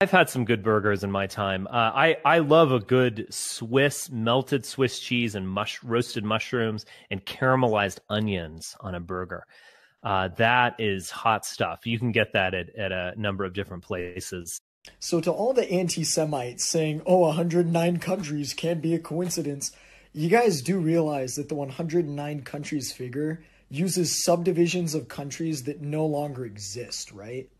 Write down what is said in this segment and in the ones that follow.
I've had some good burgers in my time. Uh, I I love a good Swiss melted Swiss cheese and mush, roasted mushrooms and caramelized onions on a burger. Uh, that is hot stuff. You can get that at, at a number of different places. So, to all the anti Semites saying, oh, 109 countries can't be a coincidence, you guys do realize that the 109 countries figure uses subdivisions of countries that no longer exist, right?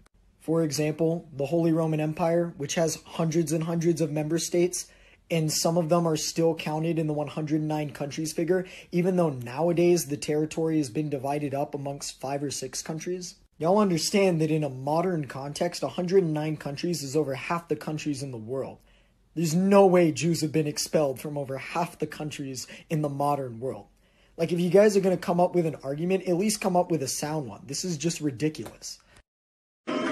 For example, the Holy Roman Empire, which has hundreds and hundreds of member states, and some of them are still counted in the 109 countries figure, even though nowadays the territory has been divided up amongst five or six countries. Y'all understand that in a modern context, 109 countries is over half the countries in the world. There's no way Jews have been expelled from over half the countries in the modern world. Like, if you guys are going to come up with an argument, at least come up with a sound one. This is just ridiculous.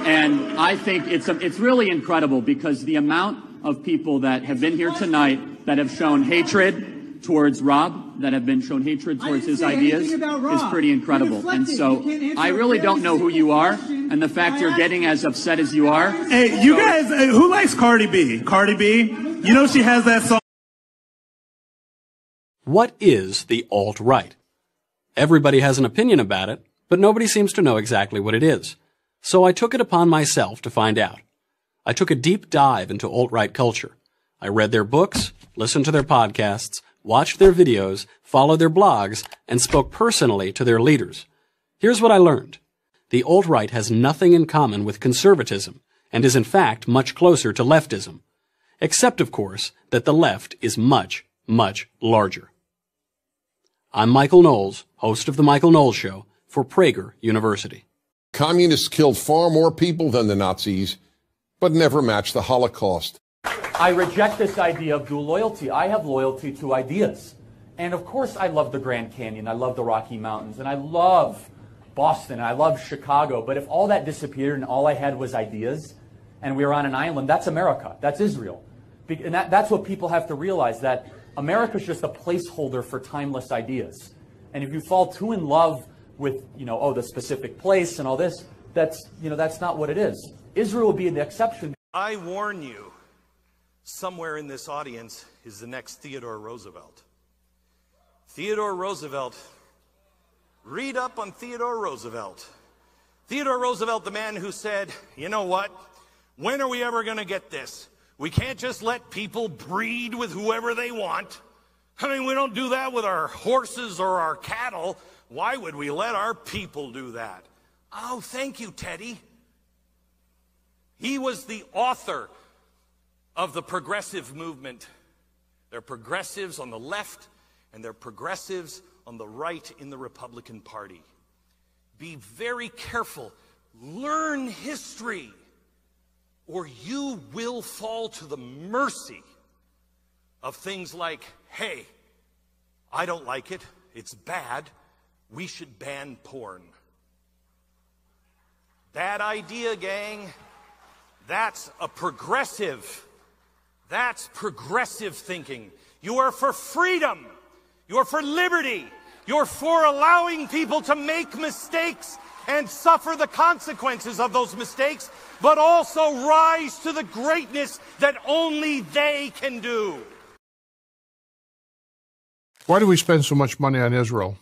And I think it's, a, it's really incredible because the amount of people that have been here tonight that have shown hatred towards Rob, that have been shown hatred towards his ideas, is pretty incredible. And so I really don't know who you are, and the fact you're getting as upset as you are. Hey, you guys, uh, who likes Cardi B? Cardi B? You know she has that song. What is the alt right? Everybody has an opinion about it, but nobody seems to know exactly what it is. So I took it upon myself to find out. I took a deep dive into alt-right culture. I read their books, listened to their podcasts, watched their videos, followed their blogs, and spoke personally to their leaders. Here's what I learned. The alt-right has nothing in common with conservatism and is in fact much closer to leftism. Except, of course, that the left is much, much larger. I'm Michael Knowles, host of The Michael Knowles Show for Prager University. Communists killed far more people than the Nazis, but never matched the Holocaust. I reject this idea of dual loyalty. I have loyalty to ideas. And of course, I love the Grand Canyon, I love the Rocky Mountains, and I love Boston, I love Chicago. But if all that disappeared and all I had was ideas, and we were on an island, that's America, that's Israel. And that, that's what people have to realize that America's just a placeholder for timeless ideas. And if you fall too in love with, you know, oh, the specific place and all this. That's, you know, that's not what it is. Israel will be the exception. I warn you, somewhere in this audience is the next Theodore Roosevelt. Theodore Roosevelt, read up on Theodore Roosevelt. Theodore Roosevelt, the man who said, you know what? When are we ever going to get this? We can't just let people breed with whoever they want. I mean, we don't do that with our horses or our cattle. Why would we let our people do that? Oh, thank you, Teddy. He was the author of the progressive movement. There are progressives on the left, and there are progressives on the right in the Republican Party. Be very careful. Learn history, or you will fall to the mercy of things like, hey, I don't like it, it's bad, we should ban porn. That idea, gang, that's a progressive. That's progressive thinking. You are for freedom. You are for liberty. You're for allowing people to make mistakes and suffer the consequences of those mistakes, but also rise to the greatness that only they can do. Why do we spend so much money on Israel?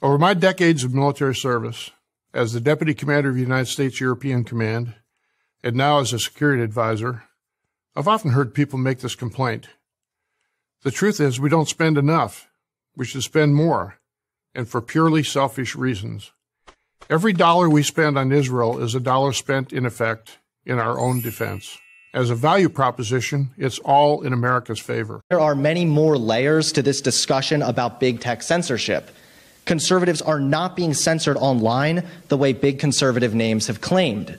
Over my decades of military service, as the Deputy Commander of the United States European Command, and now as a security advisor, I've often heard people make this complaint. The truth is, we don't spend enough. We should spend more, and for purely selfish reasons. Every dollar we spend on Israel is a dollar spent, in effect, in our own defense. As a value proposition, it's all in America's favor. There are many more layers to this discussion about big tech censorship conservatives are not being censored online the way big conservative names have claimed.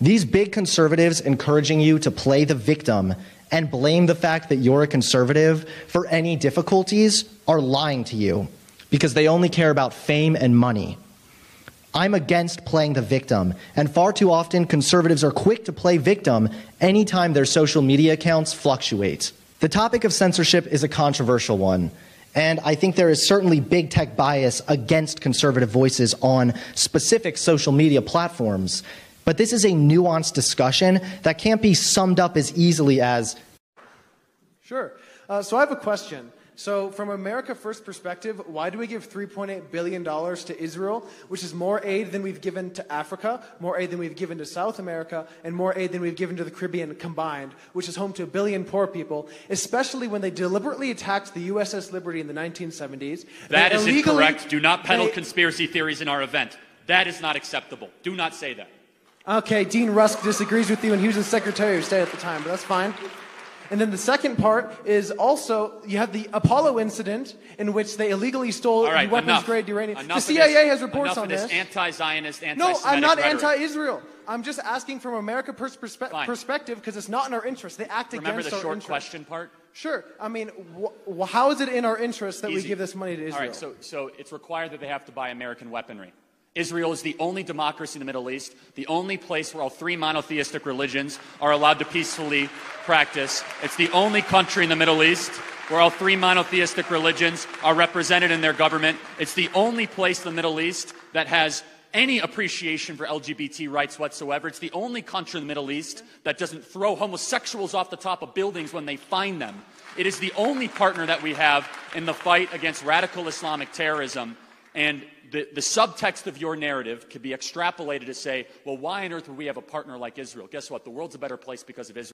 These big conservatives encouraging you to play the victim and blame the fact that you're a conservative for any difficulties are lying to you because they only care about fame and money. I'm against playing the victim, and far too often conservatives are quick to play victim anytime their social media accounts fluctuate. The topic of censorship is a controversial one. And I think there is certainly big tech bias against conservative voices on specific social media platforms. But this is a nuanced discussion that can't be summed up as easily as. Sure. Uh, so I have a question. So, from America First perspective, why do we give $3.8 billion to Israel, which is more aid than we've given to Africa, more aid than we've given to South America, and more aid than we've given to the Caribbean combined, which is home to a billion poor people, especially when they deliberately attacked the USS Liberty in the 1970s? That is illegally- incorrect. Do not peddle they- conspiracy theories in our event. That is not acceptable. Do not say that. Okay, Dean Rusk disagrees with you, and he was the Secretary of State at the time, but that's fine. And then the second part is also you have the Apollo incident in which they illegally stole right, weapons-grade uranium. Enough the CIA this- has reports on this, this. anti-Zionist, anti-Semitic I'm not rhetoric. anti-Israel. I'm just asking from America pers- perspe- perspective because it's not in our interest. They act Remember against the our short interest. question part? Sure. I mean, wh- how is it in our interest that we give this money to Israel? All right, so, so it's required that they have to buy American weaponry. Israel is the only democracy in the Middle East, the only place where all three monotheistic religions are allowed to peacefully practice. It's the only country in the Middle East where all three monotheistic religions are represented in their government. It's the only place in the Middle East that has any appreciation for LGBT rights whatsoever. It's the only country in the Middle East that doesn't throw homosexuals off the top of buildings when they find them. It is the only partner that we have in the fight against radical Islamic terrorism. And the, the subtext of your narrative could be extrapolated to say, well, why on earth would we have a partner like Israel? Guess what? The world's a better place because of Israel.